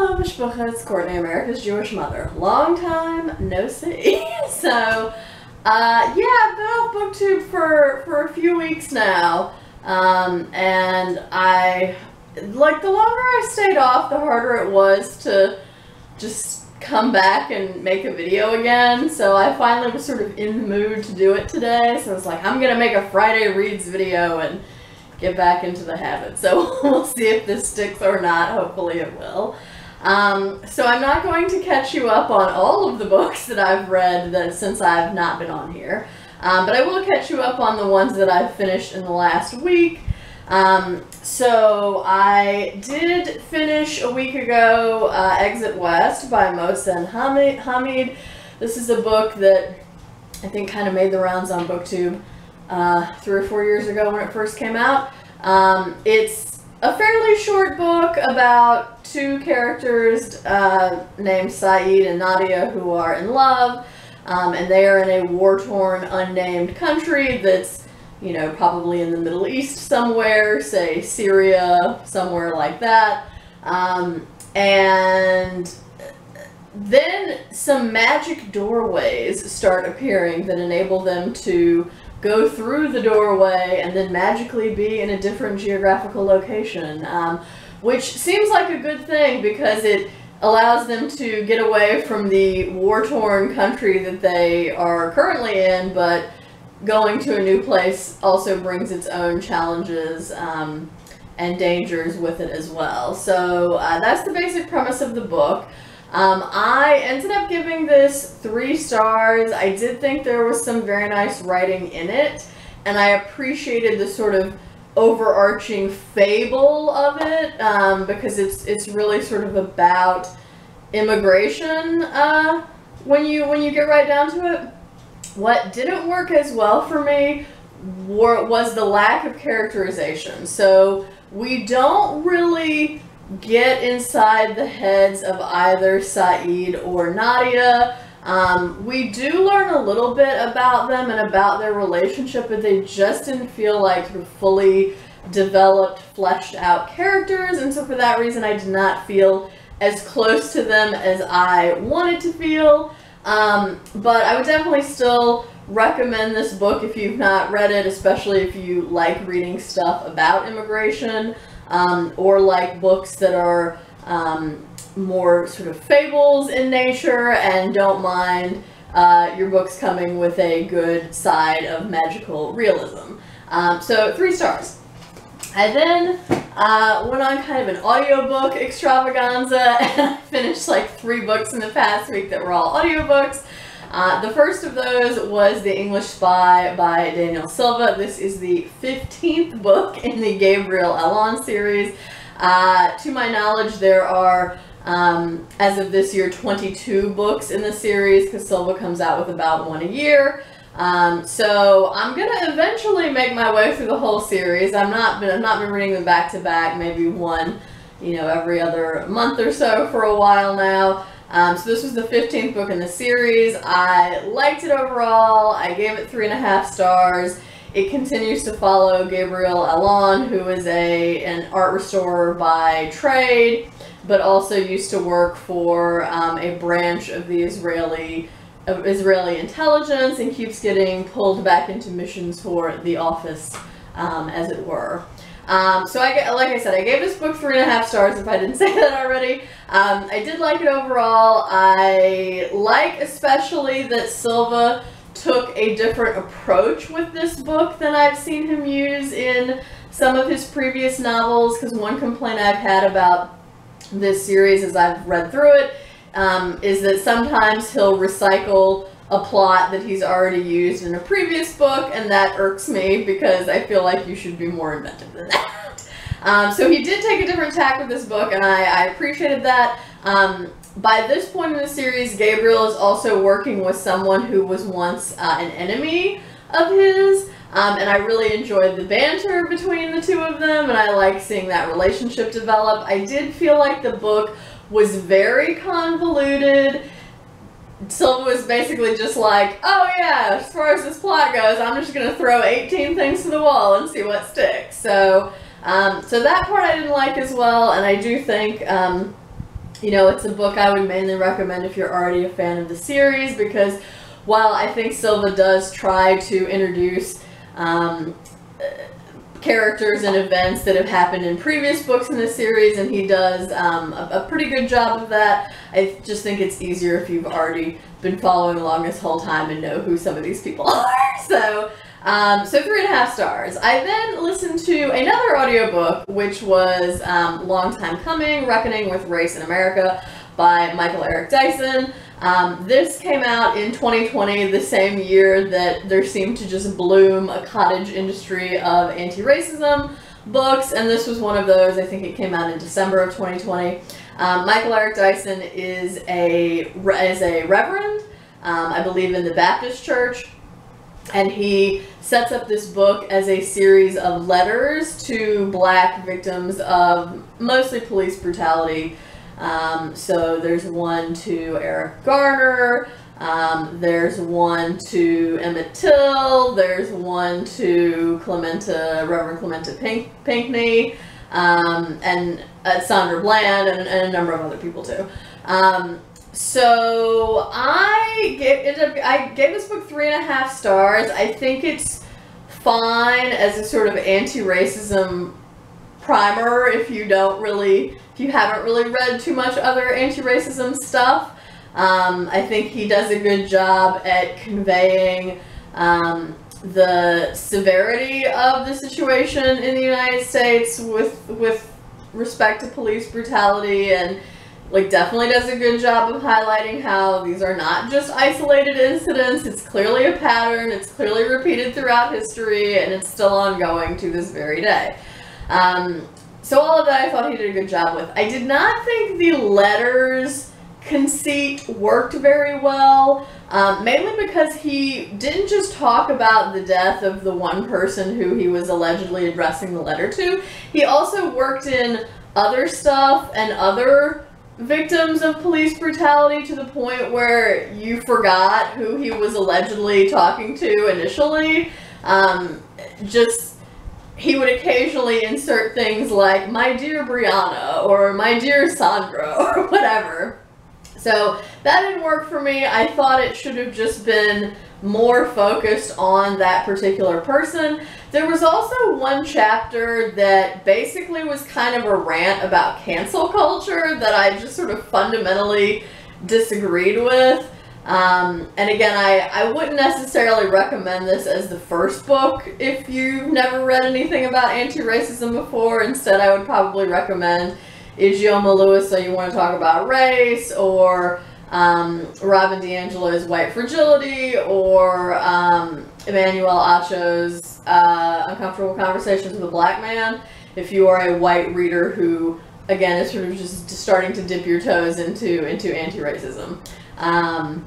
Hello, Mishpucha. It's Courtney, America's Jewish mother. Long time no see. so, uh, yeah, I've been off BookTube for, for a few weeks now. Um, and I, like, the longer I stayed off, the harder it was to just come back and make a video again. So I finally was sort of in the mood to do it today. So I was like, I'm going to make a Friday Reads video and get back into the habit. So we'll see if this sticks or not. Hopefully it will. Um, so I'm not going to catch you up on all of the books that I've read that since I've not been on here. Um, but I will catch you up on the ones that I've finished in the last week. Um, so I did finish a week ago uh, Exit West by Mohsin Hamid. This is a book that I think kind of made the rounds on BookTube uh, three or four years ago when it first came out. Um, it's a fairly short book about two characters uh, named Saeed and Nadia who are in love. Um, and they are in a war-torn, unnamed country that's, you know, probably in the Middle East somewhere, say Syria, somewhere like that. Um, and then some magic doorways start appearing that enable them to go through the doorway and then magically be in a different geographical location, um, which seems like a good thing because it allows them to get away from the war-torn country that they are currently in, but going to a new place also brings its own challenges um, and dangers with it as well. So uh, that's the basic premise of the book. Um, I ended up giving this three stars. I did think there was some very nice writing in it, and I appreciated the sort of overarching fable of it um, because it's it's really sort of about immigration uh, when you when you get right down to it. What didn't work as well for me was the lack of characterization. So we don't really get inside the heads of either Saeed or Nadia. Um, we do learn a little bit about them and about their relationship, but they just didn't feel like fully developed, fleshed out characters, and so for that reason I did not feel as close to them as I wanted to feel. Um, but I would definitely still recommend this book if you've not read it, especially if you like reading stuff about immigration um, or like books that are um, more sort of fables in nature and don't mind uh, your books coming with a good side of magical realism. Um, so three stars. I then uh, went on kind of an audiobook extravaganza and I finished like three books in the past week that were all audiobooks. Uh, the first of those was The English Spy by Daniel Silva. This is the 15th book in the Gabriel Allon series. Uh, to my knowledge, there are, um, as of this year, 22 books in the series because Silva comes out with about one a year. Um, so I'm gonna eventually make my way through the whole series. I'm not been I've not been reading them back to back, maybe one, you know, every other month or so for a while now. Um, so this was the 15th book in the series. I liked it overall. I gave it three and a half stars. It continues to follow Gabriel Allon, who is a an art restorer by trade, but also used to work for um, a branch of the Israeli of Israeli intelligence and keeps getting pulled back into missions for the office, um, as it were. Um, so I, like I said, I gave this book three and a half stars if I didn't say that already. Um, I did like it overall. I like especially that Silva took a different approach with this book than I've seen him use in some of his previous novels because one complaint I've had about this series as I've read through it um, is that sometimes he'll recycle a plot that he's already used in a previous book, and that irks me because I feel like you should be more inventive than that. Um, so he did take a different tack with this book, and I, I appreciated that. Um, by this point in the series, Gabriel is also working with someone who was once uh, an enemy of his, um, and I really enjoyed the banter between the two of them, and I like seeing that relationship develop. I did feel like the book was very convoluted Silva was basically just like, oh yeah, as far as this plot goes, I'm just gonna throw 18 things to the wall and see what sticks. So, um, so that part I didn't like as well, and I do think um, you know, it's a book I would mainly recommend if you're already a fan of the series because while I think Silva does try to introduce um, characters and events that have happened in previous books in the series, and he does um, a, a, pretty good job of that. I just think it's easier if you've already been following along this whole time and know who some of these people are. So, um, so three and a half stars. I then listened to another audiobook, which was um, Long Time Coming, Reckoning with Race in America by Michael Eric Dyson. Um, this came out in 2020, the same year that there seemed to just bloom a cottage industry of anti-racism books, and this was one of those. I think it came out in December of 2020. Um, Michael Eric Dyson is a is a reverend, um, I believe, in the Baptist Church, and he sets up this book as a series of letters to Black victims of mostly police brutality um, so there's one to Eric Garner. Um, there's one to Emmett Till. There's one to Clementa, Reverend Clementa Pink, Pinckney, um, and uh, Sandra Bland, and, and, a number of other people too. Um, so I gave it. I gave this book three and a half stars. I think it's fine as a sort of anti-racism primer if you don't really if you haven't really read too much other anti-racism stuff. Um, I think he does a good job at conveying um, the severity of the situation in the United States with with respect to police brutality and like definitely does a good job of highlighting how these are not just isolated incidents. It's clearly a pattern. It's clearly repeated throughout history and it's still ongoing to this very day um, so all of that I thought he did a good job with. I did not think the letters conceit worked very well, um, mainly because he didn't just talk about the death of the one person who he was allegedly addressing the letter to. He also worked in other stuff and other victims of police brutality to the point where you forgot who he was allegedly talking to initially. Um, just he would occasionally insert things like my dear Brianna or my dear Sandra or whatever. So that didn't work for me. I thought it should have just been more focused on that particular person. There was also one chapter that basically was kind of a rant about cancel culture that I just sort of fundamentally disagreed with. Um, and again, I, I wouldn't necessarily recommend this as the first book if you've never read anything about anti-racism before. Instead, I would probably recommend Ijeoma Oluo, So You Want to Talk About Race, or um, Robin DiAngelo's White Fragility, or um, Emmanuel Acho's uh, Uncomfortable Conversations with a Black Man, if you are a white reader who, again, is sort of just starting to dip your toes into, into anti-racism. Um,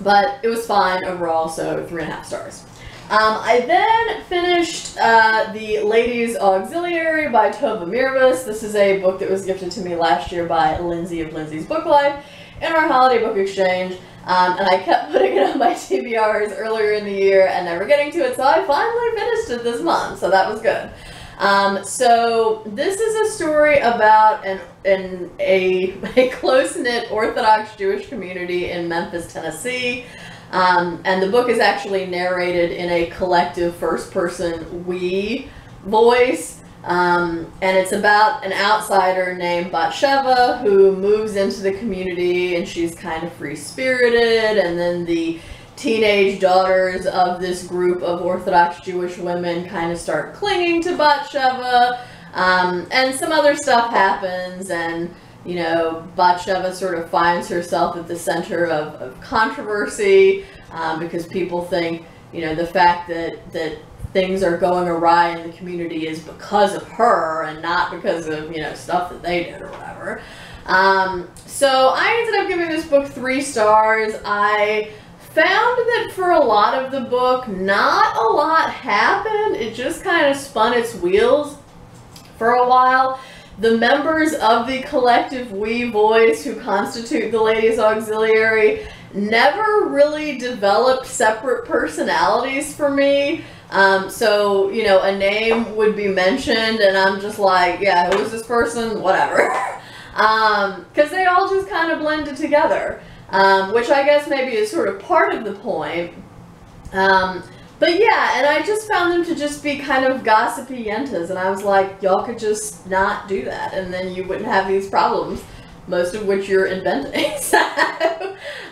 but it was fine overall, so three and a half stars. Um, I then finished uh, The Ladies Auxiliary by Tova Mirvis. This is a book that was gifted to me last year by Lindsey of Lindsey's Book Life in our holiday book exchange. Um, and I kept putting it on my TBRs earlier in the year and never getting to it, so I finally finished it this month, so that was good. Um, so this is a story about an, an a, a close-knit Orthodox Jewish community in Memphis, Tennessee. Um, and the book is actually narrated in a collective first-person we voice. Um, and it's about an outsider named Batsheva who moves into the community and she's kind of free-spirited and then the teenage daughters of this group of Orthodox Jewish women kind of start clinging to Batsheva. Um, and some other stuff happens, and you know, Batsheva sort of finds herself at the center of, of controversy um, because people think, you know, the fact that that things are going awry in the community is because of her and not because of you know stuff that they did or whatever. Um, so I ended up giving this book three stars. I found that for a lot of the book, not a lot happened. It just kind of spun its wheels for a while. The members of the collective we voice who constitute the Ladies Auxiliary never really developed separate personalities for me. Um, so, you know, a name would be mentioned and I'm just like, yeah, who is this person? Whatever. because they all just kind of blended together, um, which I guess maybe is sort of part of the point. Um, but yeah, and I just found them to just be kind of gossipy yentas, and I was like, y'all could just not do that, and then you wouldn't have these problems, most of which you're inventing. so,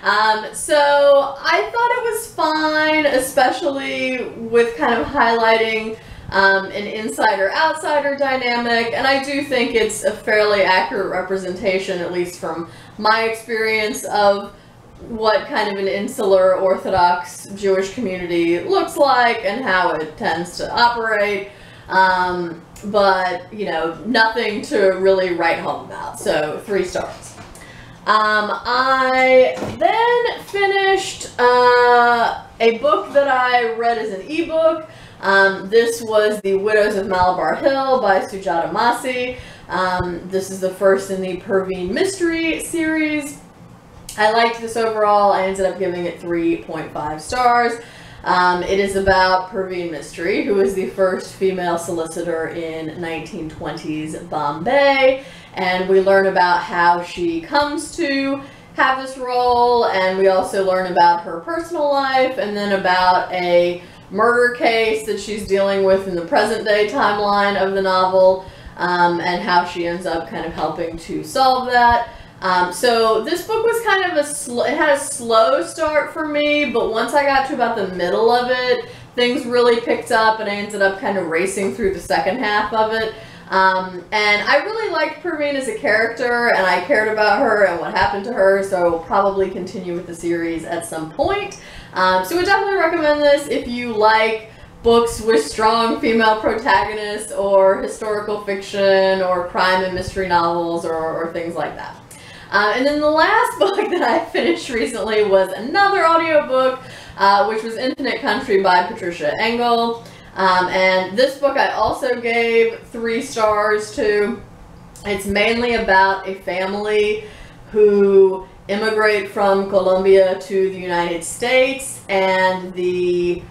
um, so I thought it was fine, especially with kind of highlighting um, an insider-outsider dynamic, and I do think it's a fairly accurate representation, at least from my experience of what kind of an insular Orthodox Jewish community looks like and how it tends to operate. Um, but, you know, nothing to really write home about. So, three stars. Um, I then finished uh, a book that I read as an ebook. Um, this was The Widows of Malabar Hill by Sujata Massey. Um, this is the first in the Perveen Mistry series. I liked this overall. I ended up giving it 3.5 stars. Um, it is about Perveen Mistry, who was the first female solicitor in 1920s Bombay. And we learn about how she comes to have this role, and we also learn about her personal life, and then about a murder case that she's dealing with in the present day timeline of the novel, um, and how she ends up kind of helping to solve that. Um, so this book was kind of a sl- it had a slow start for me, but once I got to about the middle of it, things really picked up, and I ended up kind of racing through the second half of it. Um, and I really liked Perveen as a character, and I cared about her and what happened to her, so I will probably continue with the series at some point. Um, so would definitely recommend this if you like books with strong female protagonists or historical fiction or crime and mystery novels or, or things like that. Uh, and then the last book that I finished recently was another audiobook, uh, which was Infinite Country by Patricia Engel. Um, and this book I also gave three stars to. It's mainly about a family who immigrate from Colombia to the United States and the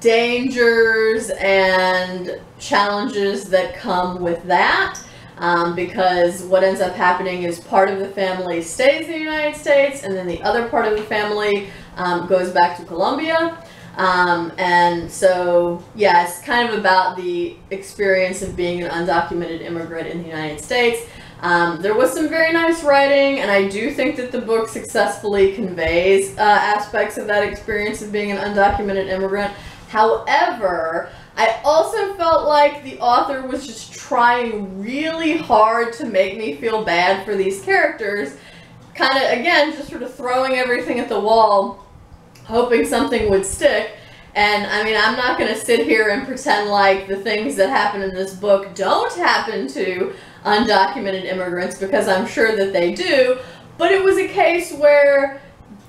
dangers and challenges that come with that. Um, because what ends up happening is part of the family stays in the United States and then the other part of the family um, goes back to Colombia. Um, and so, yeah, it's kind of about the experience of being an undocumented immigrant in the United States. Um, there was some very nice writing, and I do think that the book successfully conveys uh, aspects of that experience of being an undocumented immigrant. However, I also felt like the author was just trying really hard to make me feel bad for these characters. Kind of, again, just sort of throwing everything at the wall hoping something would stick. And I mean, I'm not going to sit here and pretend like the things that happen in this book don't happen to undocumented immigrants because I'm sure that they do. But it was a case where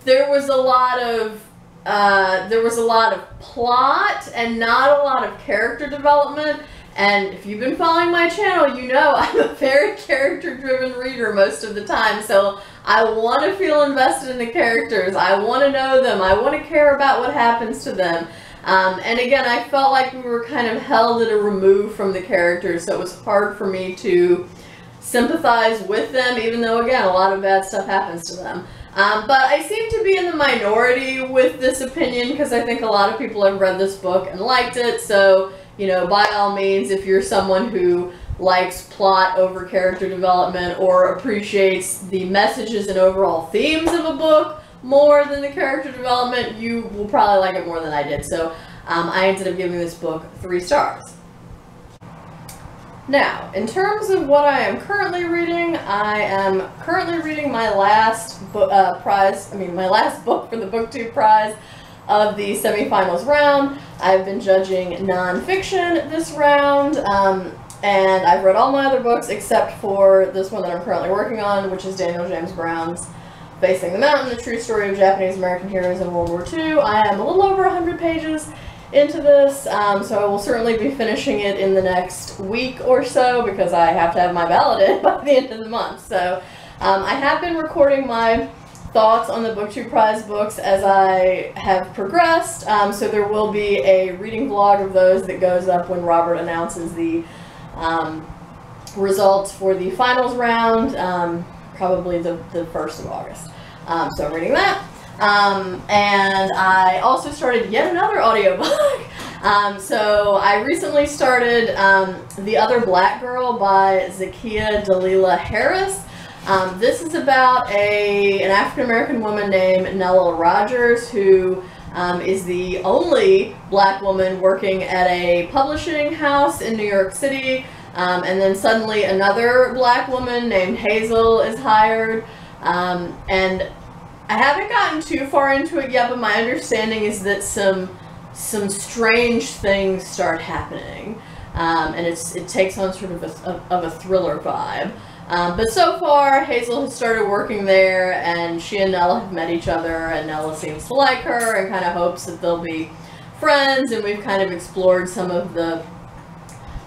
there was a lot of uh, there was a lot of plot and not a lot of character development. And if you've been following my channel, you know I'm a very character driven reader most of the time. So I want to feel invested in the characters. I want to know them. I want to care about what happens to them. Um, and again, I felt like we were kind of held at a remove from the characters, so it was hard for me to sympathize with them, even though, again, a lot of bad stuff happens to them. Um, but I seem to be in the minority with this opinion because I think a lot of people have read this book and liked it. So, you know, by all means, if you're someone who likes plot over character development or appreciates the messages and overall themes of a book more than the character development, you will probably like it more than I did. So um, I ended up giving this book three stars. Now, in terms of what I am currently reading, I am currently reading my last uh, prize, I mean, my last book for the BookTube prize of the semifinals round. I've been judging nonfiction this round. Um, and I've read all my other books except for this one that I'm currently working on, which is Daniel James Brown's Facing the Mountain, the true story of Japanese American heroes in World War II. I am a little over 100 pages into this, um, so I will certainly be finishing it in the next week or so because I have to have my ballot in by the end of the month. So um, I have been recording my thoughts on the BookTube Prize books as I have progressed, um, so there will be a reading vlog of those that goes up when Robert announces the um, results for the finals round, um, probably the, the 1st of August. Um, so I'm reading that. Um, and I also started yet another audiobook. um, so I recently started um, The Other Black Girl by Zakiya Dalila Harris. Um, this is about a an African American woman named Nella Rogers who um, is the only black woman working at a publishing house in New York City. Um, and then suddenly another black woman named Hazel is hired. Um, and I haven't gotten too far into it yet, but my understanding is that some some strange things start happening, um, and it's it takes on sort of a, of a thriller vibe. Um, but so far, Hazel has started working there, and she and Nella have met each other, and Nella seems to like her and kind of hopes that they'll be friends. And we've kind of explored some of the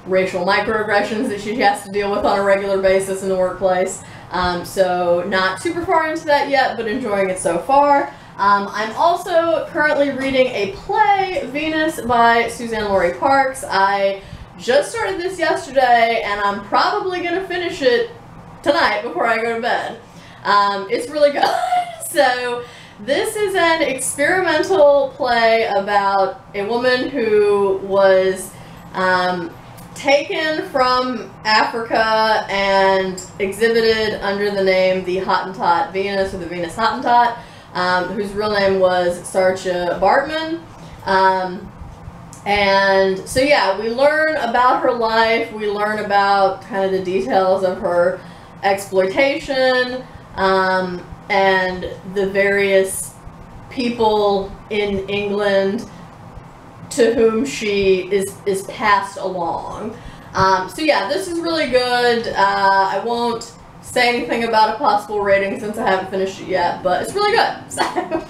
racial microaggressions that she has to deal with on a regular basis in the workplace. Um, so not super far into that yet, but enjoying it so far. Um, I'm also currently reading a play, Venus, by Suzan-Lori Parks. I just started this yesterday, and I'm probably going to finish it tonight before I go to bed. Um, it's really good. so this is an experimental play about a woman who was um, taken from Africa and exhibited under the name the Hottentot Venus or the Venus Hottentot, um, whose real name was Saartjie Baartman. Um, and so yeah, we learn about her life, we learn about kind of the details of her exploitation um, and the various people in England to whom she is is passed along. Um, so yeah, this is really good. Uh, I won't say anything about a possible rating since I haven't finished it yet, but it's really good.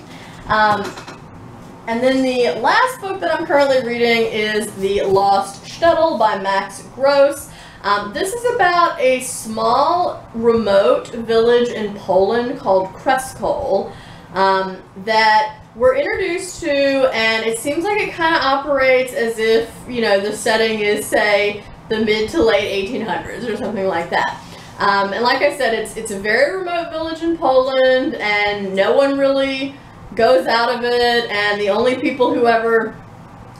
So, um, and then the last book that I'm currently reading is The Lost Shtetl by Max Gross. Um, this is about a small, remote village in Poland called Kreskol um, that we're introduced to, and it seems like it kind of operates as if, you know, the setting is, say, the mid to late 1800s or something like that. Um, and like I said, it's, it's a very remote village in Poland, and no one really goes out of it, and the only people who ever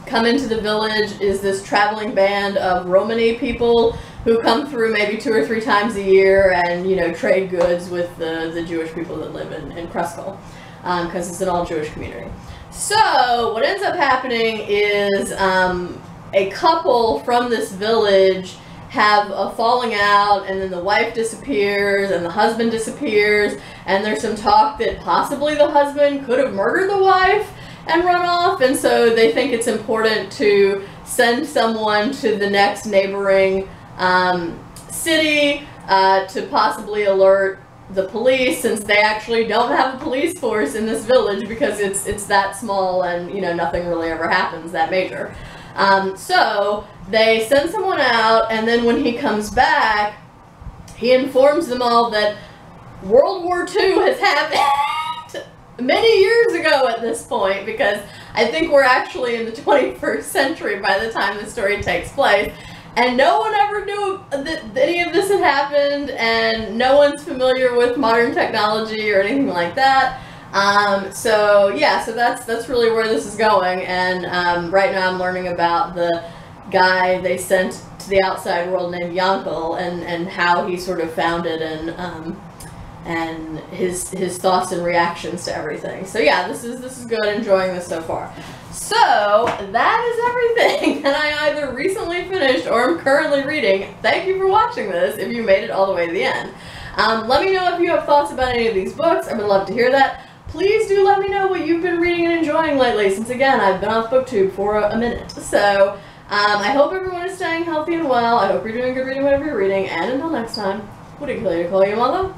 come into the village is this traveling band of Romani people who come through maybe two or three times a year and, you know, trade goods with the, the Jewish people that live in, in Kreskol because um, it's an all Jewish community. So what ends up happening is um, a couple from this village have a falling out and then the wife disappears and the husband disappears and there's some talk that possibly the husband could have murdered the wife and run off and so they think it's important to send someone to the next neighboring um, city uh, to possibly alert the police since they actually don't have a police force in this village because it's it's that small and you know nothing really ever happens that major. Um, so they send someone out and then when he comes back, he informs them all that World War II has happened many years ago at this point because I think we're actually in the 21st century by the time the story takes place and no one ever knew that any of this had happened and no one's familiar with modern technology or anything like that. Um, so yeah so that's that's really where this is going. And um, right now i'm learning about the guy they sent to the outside world named Yankel and and how he sort of found it and um, and his his thoughts and reactions to everything so yeah this is this is good enjoying this so far so that is everything that I either recently finished or am currently reading. Thank you for watching this if you made it all the way to the end. Um, let me know if you have thoughts about any of these books. I would love to hear that. Please do let me know what you've been reading and enjoying lately since again I've been off booktube for a, a minute. So um, I hope everyone is staying healthy and well. I hope you're doing good reading whatever you're reading and until next time, what do you call you mother?